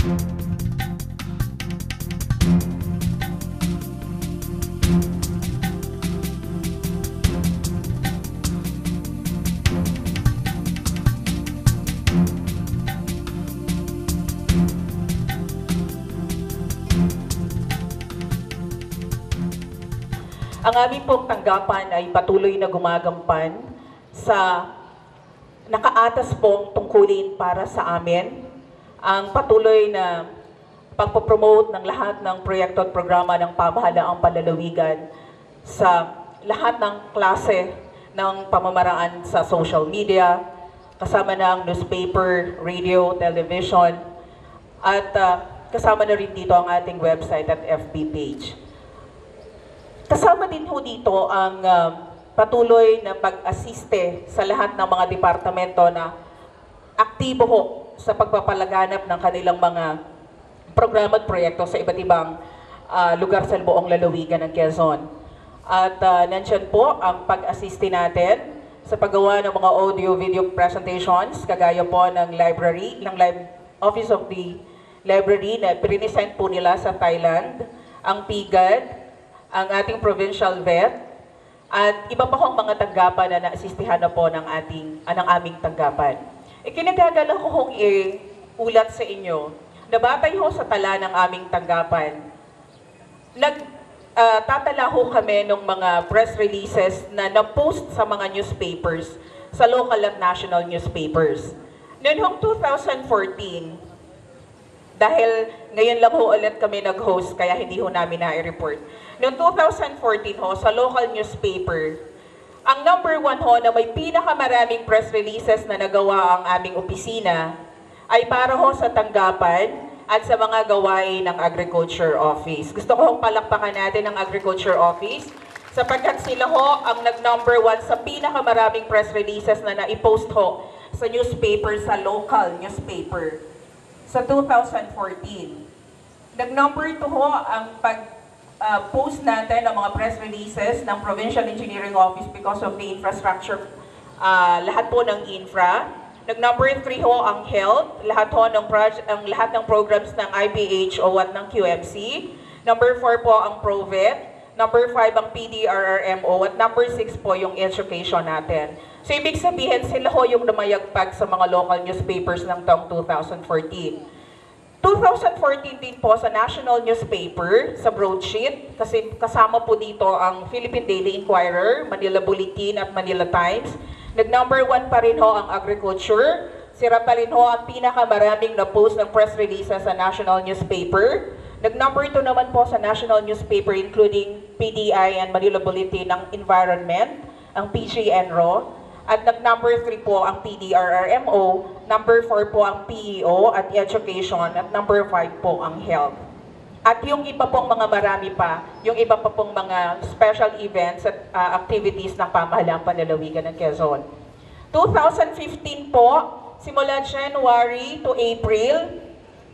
Ang aming pong tanggapan ay patuloy na gumagampan sa nakaatas pong tungkulin para sa amin. Ang patuloy na pagpopromote ng lahat ng proyekto at programa ng pamahalaang panlalawigan sa lahat ng klase ng pamamaraan sa social media, kasama ng newspaper, radio, television, at ah, kasama na rin dito ang ating website at FB page. Kasama din ho dito ang um, patuloy na pag-asiste sa lahat ng mga departamento na aktibo ho sa pagpapalaganap ng kanilang mga programa at proyekto sa iba't ibang ah, lugar sa buong lalawigan ng Quezon. At uh, nandyan po ang pag-assiste natin sa paggawa ng mga audio-video presentations, kagaya po ng library, ng lib- Office of the Library na prinisent po nila sa Thailand, ang PIGAD, ang ating provincial vet, at iba pa kong mga tanggapan na naasistihan na po ng, ating, ng aming tanggapan. Ikinagagala ko kong i-ulat sa inyo na batay ho sa tala ng aming tanggapan, nag tatala ho kami ng mga press releases na na-post sa mga newspapers, sa local at national newspapers. Noong hong 2014, dahil ngayon lang ho ulit kami nag-host, kaya hindi ho namin na-report. Noong 2014 ho, sa local newspaper, ang number one ho na may pinakamaraming press releases na nagawa ang aming opisina ay para ho sa tanggapan at sa mga gawain ng Agriculture Office. Gusto ko hong palakpakan natin ang Agriculture Office sapagkat sila ho ang nag-number one sa pinakamaraming press releases na naipost ho sa newspaper, sa local newspaper sa 2014. Nag-number 2 ho ang pag-post natin ng mga press releases ng Provincial Engineering Office because of the infrastructure, ah, lahat po ng infra. Nag-number 3 ho ang health, lahat ho ng project, ang lahat ng programs ng IPHO at ng QMC. Number 4 po ang ProVet. Number 5 ang PDRRMO at number 6 po yung education natin. So ibig sabihin sila ho yung lumayagpag sa mga local newspapers ng taong 2014. 2014 din po sa national newspaper, sa broadsheet, kasi kasama po dito ang Philippine Daily Inquirer, Manila Bulletin at Manila Times. Nag-number one pa rin ho ang agriculture. Sira pa rin ho ang pinakamaraming na post ng press releases sa national newspaper. Nag-number 2 naman po sa national newspaper including PDI and Manila Bulletin ng Environment, ang PGNRO. At nag-number 3 po ang PDRRMO, number 4 po ang PEO at Education, at number 5 po ang Health. At yung iba pong mga marami pa, yung iba pa pong mga special events at ah, activities ng pamahalaang panlalawigan ng Quezon. 2015 po, simula January to April,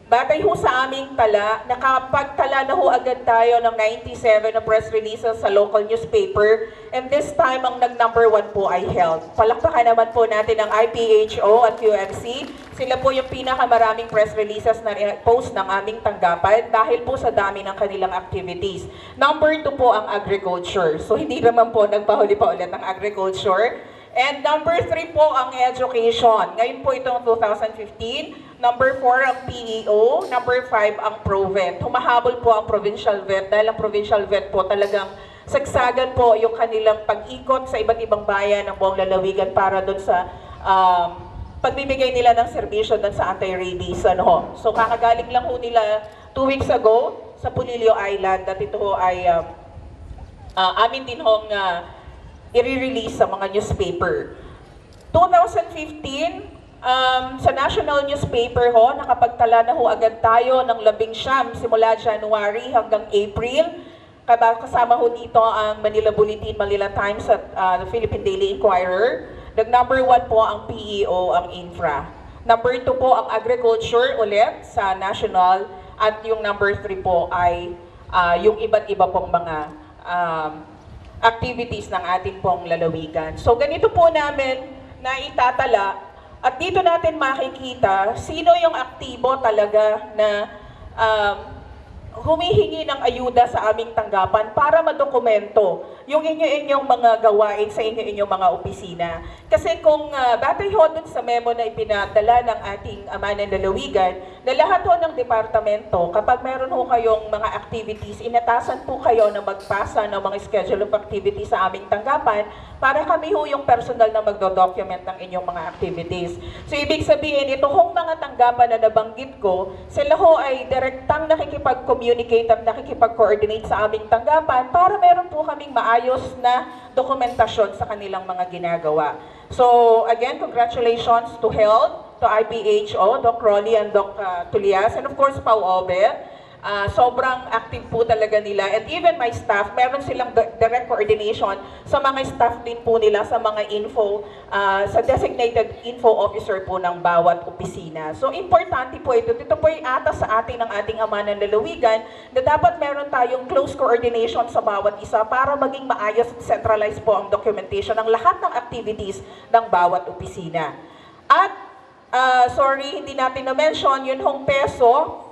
Batay ho sa aming tala, nakapagtala na ho agad tayo ng 97 na press releases sa local newspaper and this time ang nag-number one po ay health. Palakpakan naman po natin ang IPHO at QMC. Sila po yung pinakamaraming press releases na post ng aming tanggapan dahil po sa dami ng kanilang activities. Number two po ang agriculture. So hindi naman po nagpahuli pa ulit ang agriculture. And number three po ang education. Ngayon po itong 2015. Number 4 ang PEO, number 5 ang ProVet. Humahabol po ang provincial vet dahil ang provincial vet po talagang sagsagan po yung kanilang pag-ikot sa iba't ibang bayan ng buong lalawigan para doon sa um, pagbibigay nila ng serbisyo doon sa anti-rabies. Ano ho. So kakagaling lang ho nila two weeks ago sa Pulilio Island at ito ho ay um, ah, amin din hong uh, i-release sa mga newspaper. 2015, um, sa national newspaper ho, nakapagtala na ho agad tayo ng labing siyam simula January hanggang April. Kasama ho dito ang Manila Bulletin, Manila Times at uh, the Philippine Daily Inquirer. Nag-number one po ang PEO, ang infra. Number two po ang agriculture ulit sa national. At yung number three po ay ah, yung iba't iba pong mga um, activities ng ating pong lalawigan. So ganito po namin na itatala at dito natin makikita sino yung aktibo talaga na um, humihingi ng ayuda sa aming tanggapan para madokumento yung inyo-inyong mga gawain sa inyo-inyong mga opisina. Kasi kung uh, batay ho dun sa memo na ipinadala ng ating ama ng lalawigan, na lahat ho ng departamento, kapag meron ho kayong mga activities, inatasan po kayo na magpasa ng mga schedule of activities sa aming tanggapan para kami ho yung personal na magdo-document ng inyong mga activities. So ibig sabihin, ito hong mga tanggapan na nabanggit ko, sila ho ay direktang nakikipag-communicate at nakikipag-coordinate sa aming tanggapan para meron po kaming maayos na dokumentasyon sa kanilang mga ginagawa. So again, congratulations to Health, to IPHO, Doc Rolly and Doc uh, Tulias, and of course, Pau Obet. Ah, sobrang active po talaga nila. And even my staff, meron silang di- direct coordination sa mga staff din po nila sa mga info, ah, sa designated info officer po ng bawat opisina. So importante po ito. Ito po ay atas sa atin ng ating ama ng lalawigan na dapat meron tayong close coordination sa bawat isa para maging maayos at centralized po ang documentation ng lahat ng activities ng bawat opisina. At, ah, sorry, hindi natin na-mention, yun hong peso,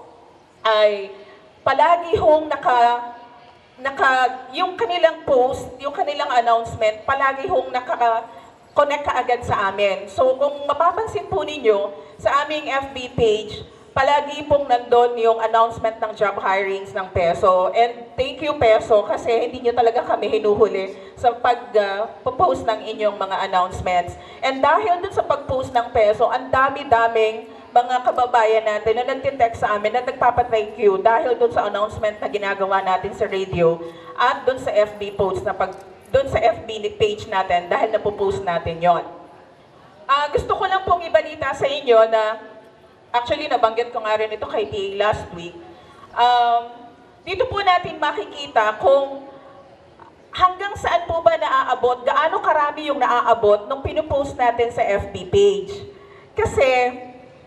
ay palagi hong naka naka yung kanilang post, yung kanilang announcement, palagi hong naka connect kaagad sa amin. So kung mapapansin po ninyo sa aming FB page, palagi pong nandun yung announcement ng job hirings ng Peso. And thank you Peso kasi hindi nyo talaga kami hinuhuli sa pag-post ng inyong mga announcements. And dahil dun sa pag-post ng Peso, ang dami-daming mga kababayan natin na nagtitext sa amin na nagpapa-thank you dahil doon sa announcement na ginagawa natin sa radio at doon sa FB post na pag doon sa FB page natin dahil napopost natin yon. Ah, gusto ko lang pong ibalita sa inyo na actually nabanggit ko nga rin ito kay PA last week. Um, dito po natin makikita kung hanggang saan po ba naaabot, gaano karami yung naaabot nung pinupost natin sa FB page. Kasi,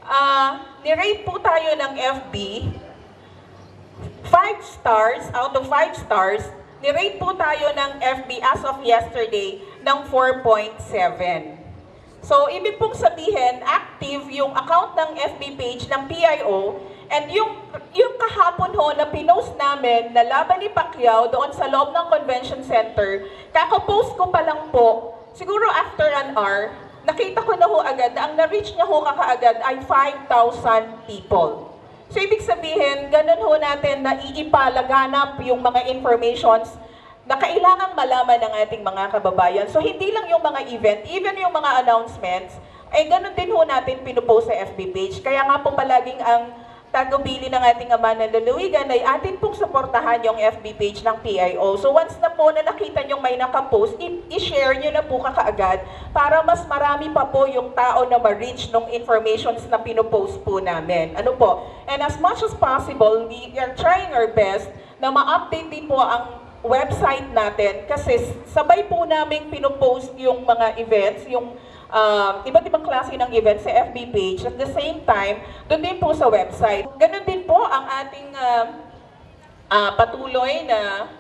ah, nirate po tayo ng FB, 5 stars, out of 5 stars, nirate po tayo ng FB as of yesterday ng 4.7. So, ibig pong sabihin, active yung account ng FB page ng PIO and yung, yung kahapon ho na pinost namin na laban ni Pacquiao doon sa loob ng convention center, kakapost ko pa lang po, siguro after an hour, nakita ko na ho agad na ang na-reach niya ho kakaagad ay 5,000 people. So, ibig sabihin, ganun ho natin na iipalaganap yung mga informations na kailangang malaman ng ating mga kababayan. So, hindi lang yung mga event, even yung mga announcements, ay ganun din ho natin pinupost sa FB page. Kaya nga po palaging ang tagubili ng ating ama ng lalawigan ay atin pong suportahan yung FB page ng PIO. So once na po na nakita nyo may nakapost, i-share nyo na po kakaagad para mas marami pa po yung tao na ma-reach ng informations na pinupost po namin. Ano po? And as much as possible, we are trying our best na ma-update din po ang website natin kasi sabay po namin pinupost yung mga events, yung um, iba't ibang klase ng events sa FB page. At the same time, doon din po sa website. Ganon din po ang ating um, ah, patuloy na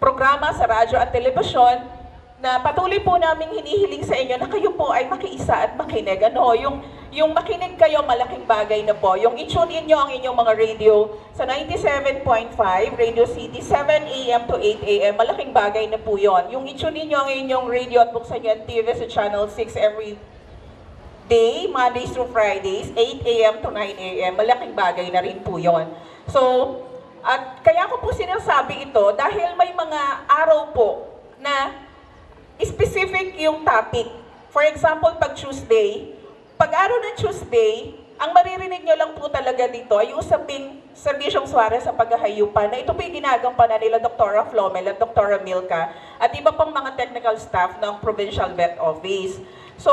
programa sa radyo at telebisyon na patuloy po namin hinihiling sa inyo na kayo po ay makiisa at makinig. Ano, yung, yung makinig kayo, malaking bagay na po. Yung i-tune in nyo ang inyong mga radio sa 97.5, Radio City, 7 a.m. to 8 a.m. Malaking bagay na po yon. Yung i-tune in nyo ang inyong radio at buksan nyo ang TV sa Channel 6 every day, Mondays through Fridays, 8 a.m. to 9 a.m. Malaking bagay na rin po yon. So, at kaya ko po sinasabi ito dahil may mga araw po na specific yung topic. For example, pag Tuesday, pag araw ng Tuesday, ang maririnig nyo lang po talaga dito ay usaping Serbisyong Suarez sa paghahayupan na ito po yung ginagampanan nila Dr. Flomel at Dr. Milka at iba pang mga technical staff ng Provincial Vet Office. So,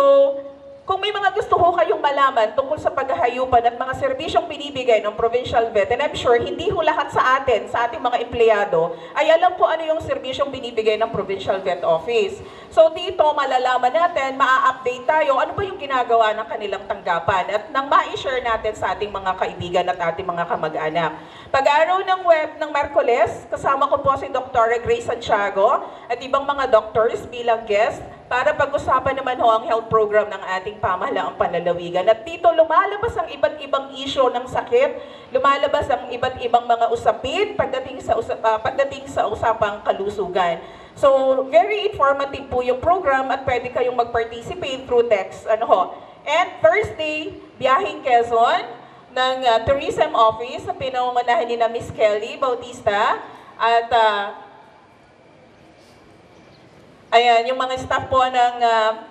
kung may mga gusto ho kayong malaman tungkol sa paghahayupan at mga serbisyong binibigay ng Provincial Vet, and I'm sure hindi ho lahat sa atin, sa ating mga empleyado, ay alam ko ano yung serbisyong binibigay ng Provincial Vet Office. So dito, malalaman natin, maa-update tayo, ano ba yung ginagawa ng kanilang tanggapan at nang ma-share natin sa ating mga kaibigan at ating mga kamag-anak. Pag-araw ng web ng Merkules, kasama ko po si Dr. Grace Santiago at ibang mga doctors bilang guest para pag-usapan naman ho ang health program ng ating pamahalaang panlalawigan. At dito lumalabas ang iba't ibang isyo ng sakit, lumalabas ang iba't ibang mga usapin pagdating sa, usap, ah, pagdating sa usapang kalusugan. So, very informative po yung program at pwede kayong mag-participate through text. Ano ho. And Thursday, biyahing Quezon ng uh, tourism office sa pinangungunahan ni na Miss Kelly Bautista at ah, ayan, yung mga staff po ng ah,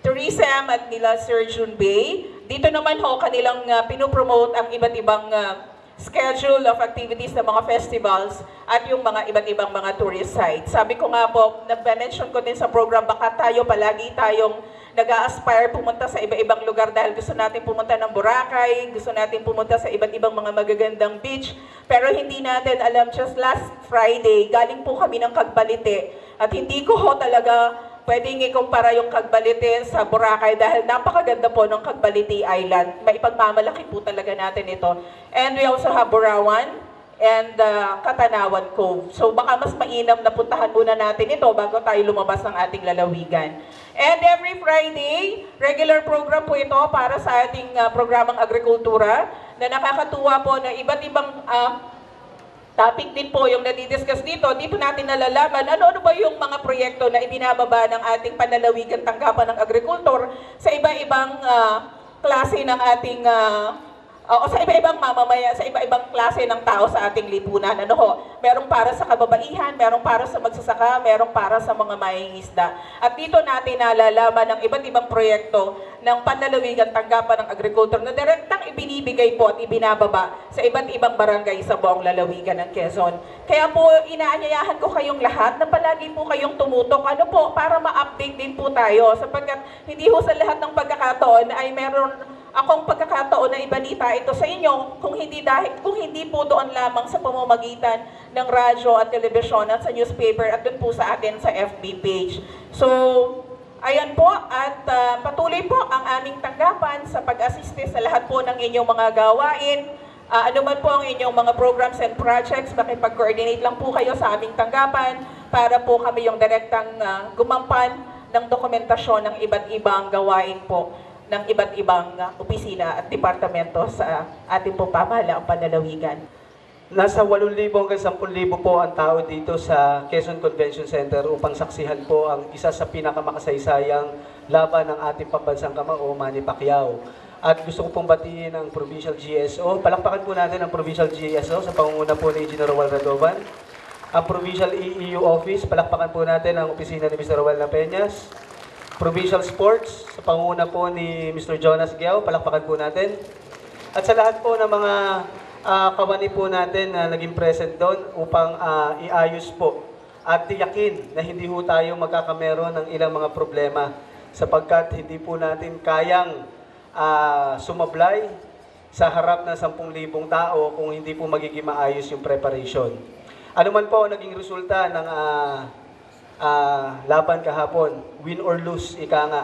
tourism at nila Sir Jun Bay. Dito naman ho, kanilang uh, pinopromote ang iba't ibang ah, schedule of activities ng mga festivals at yung mga iba't ibang mga tourist sites. Sabi ko nga po, nag-mention ko din sa program, baka tayo palagi tayong nag-a-aspire pumunta sa iba-ibang lugar dahil gusto natin pumunta ng Boracay, gusto natin pumunta sa iba't ibang mga magagandang beach, pero hindi natin alam, just last Friday, galing po kami ng Kagbalite at hindi ko ho talaga pwedeng ikumpara yung Kagbalite sa Boracay dahil napakaganda po ng Kagbalite Island. Maipagmamalaki po talaga natin ito. And we also have Borawan and uh, Katanawan Cove. So baka mas mainam na puntahan muna natin ito bago tayo lumabas ng ating lalawigan. And every Friday, regular program po ito para sa ating uh, programang agrikultura na nakakatuwa po na iba't ibang uh, topic din po yung nadidiscuss dito, dito natin nalalaman ano-ano ba yung mga proyekto na ibinababa ng ating panlalawigan tanggapan ng agrikultor sa iba-ibang ah, klase ng ating ah, o sa iba-ibang mamamaya, sa iba-ibang klase ng tao sa ating lipunan. Ano ho? Merong para sa kababaihan, merong para sa magsasaka, merong para sa mga mangingisda. At dito natin nalalaman ng iba't ibang proyekto ng panlalawigan tanggapan ng agrikultor na direktang ibinibigay po at ibinababa sa iba't ibang barangay sa buong lalawigan ng Quezon. Kaya po inaanyayahan ko kayong lahat na palagi po kayong tumutok ano po para ma-update din po tayo sapagkat hindi ho sa lahat ng pagkakataon ay meron akong pagkakataon na ibalita ito sa inyo kung hindi dahil kung hindi po doon lamang sa pamamagitan ng radyo at telebisyon at sa newspaper at doon po sa atin sa FB page. So, ayan po at ah, patuloy po ang aming tanggapan sa pag-asiste sa lahat po ng inyong mga gawain. Ah, ano man po ang inyong mga programs and projects, makipag-coordinate lang po kayo sa aming tanggapan para po kami yung direktang ah, gumampan ng dokumentasyon ng iba't ibang gawain po ng iba't ibang uh, opisina at departamento sa ating po pamahalaang panlalawigan. Nasa 8,000 hanggang 10,000 po ang tao dito sa Quezon Convention Center upang saksihan po ang isa sa pinakamakasaysayang laban ng ating pambansang kamao, Manny Pacquiao. At gusto ko pong batiin ang Provincial GSO. Palakpakan po natin ang Provincial GSO sa pangunguna po ni Engineer Roel Radovan. Ang Provincial EEU Office, palakpakan po natin ang opisina ni Mr. Roel Napeñas. Provincial Sports, sa panguna po ni Mr. Jonas Giao, palakpakan po natin. At sa lahat po ng mga ah, kawani po natin na naging present doon upang ah, iayos po at tiyakin na hindi po tayo magkakameron ng ilang mga problema sapagkat hindi po natin kayang ah, sumablay sa harap ng 10,000 tao kung hindi po magiging maayos yung preparation. Ano man po naging resulta ng ah, ah, laban kahapon, win or lose, ika nga.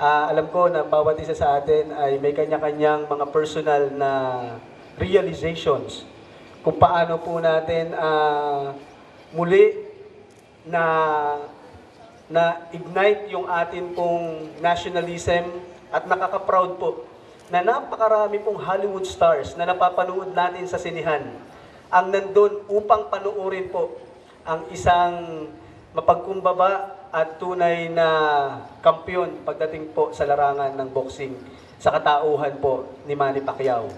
Ah, alam ko na bawat isa sa atin ay may kanya-kanyang mga personal na realizations kung paano po natin ah, muli na na ignite yung atin pong nationalism at nakaka-proud po na napakarami pong Hollywood stars na napapanood natin sa sinihan ang nandun upang panuorin po ang isang mapagkumbaba at tunay na kampiyon pagdating po sa larangan ng boxing sa katauhan po ni Manny Pacquiao.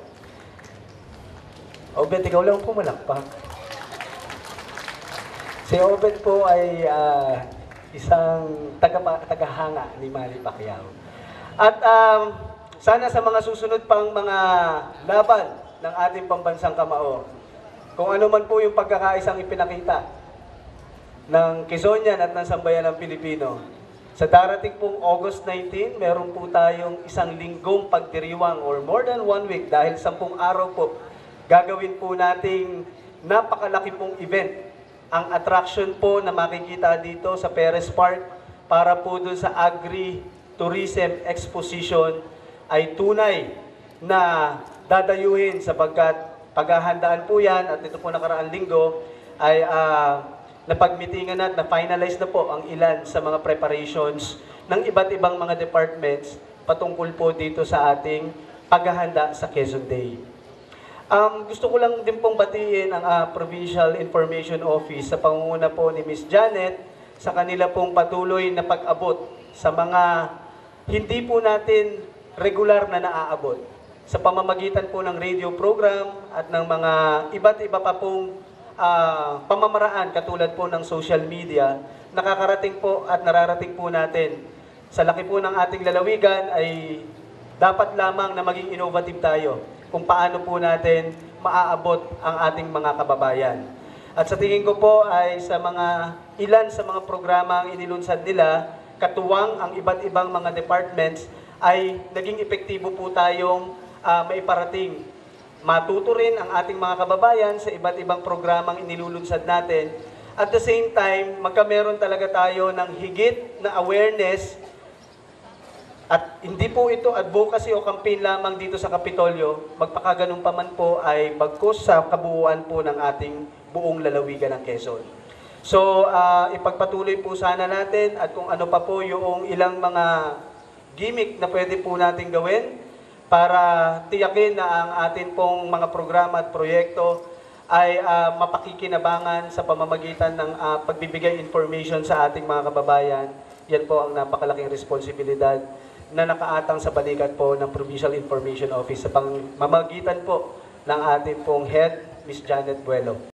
Obet, ikaw lang pumalakpak. Si Obet po ay ah, isang taga tagahanga ni Manny Pacquiao. At um, sana sa mga susunod pang mga laban ng ating pambansang kamao, kung ano man po yung pagkakaisang ipinakita ng Quezonian at ng Sambayan ng Pilipino. Sa darating pong August 19, meron po tayong isang linggong pagdiriwang or more than one week dahil sampung araw po gagawin po nating napakalaki pong event. Ang attraction po na makikita dito sa Perez Park para po dun sa Agri-Tourism Exposition ay tunay na dadayuhin sapagkat paghahandaan po yan at ito po nakaraang linggo ay ah, napagmitingan na at na-finalize na po ang ilan sa mga preparations ng iba't ibang mga departments patungkol po dito sa ating paghahanda sa Quezon Day. Um, gusto ko lang din pong batiin ang ah, Provincial Information Office sa pangunguna po ni Miss Janet sa kanila pong patuloy na pag-abot sa mga hindi po natin regular na naaabot sa pamamagitan po ng radio program at ng mga iba't iba pa pong ah, pamamaraan katulad po ng social media nakakarating po at nararating po natin sa laki po ng ating lalawigan ay dapat lamang na maging innovative tayo kung paano po natin maaabot ang ating mga kababayan. At sa tingin ko po ay sa mga ilan sa mga programa ang inilunsad nila, katuwang ang iba't ibang mga departments ay naging epektibo po tayong ah, maiparating. Matuto rin ang ating mga kababayan sa iba't ibang programang inilulunsad natin. At the same time, magkameron talaga tayo ng higit na awareness at hindi po ito advocacy o campaign lamang dito sa Kapitolyo, magpakaganon pa man po ay bagkus sa kabuuan po ng ating buong lalawigan ng Quezon. So, ah, ipagpatuloy po sana natin at kung ano pa po yung ilang mga gimmick na pwede po natin gawin para tiyakin na ang atin pong mga programa at proyekto ay ah, mapakikinabangan sa pamamagitan ng ah, pagbibigay information sa ating mga kababayan. Yan po ang napakalaking responsibilidad na nakaatang sa balikat po ng Provincial Information Office sa pamamagitan po ng ating pong head, Miss Janet Buelo.